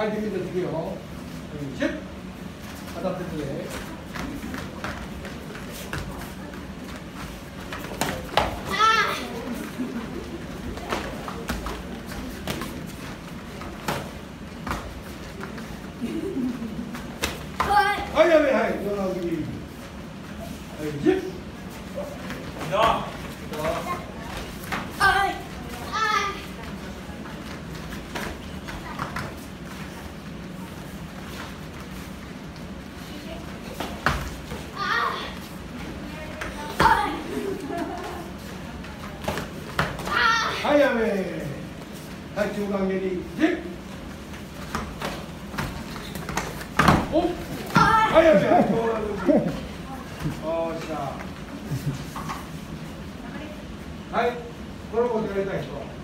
사이드 밀어 주고요. 십. 바닥 들게. 아야 왜 하이 너나기. 십. 야. はいやめはいおはいやめおしゃはいこれたい人